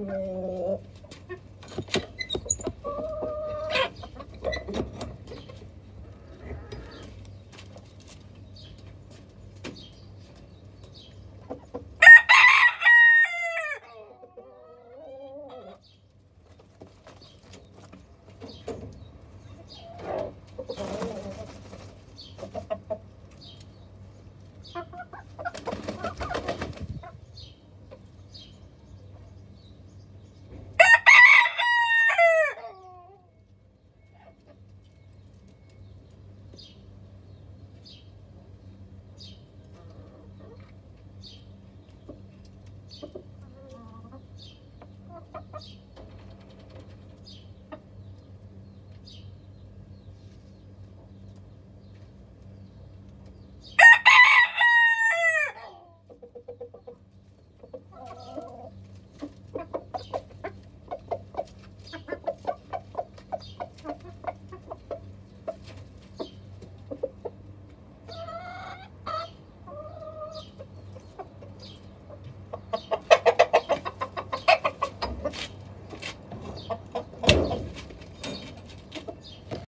おー。